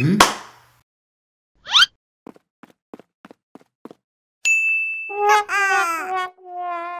ん？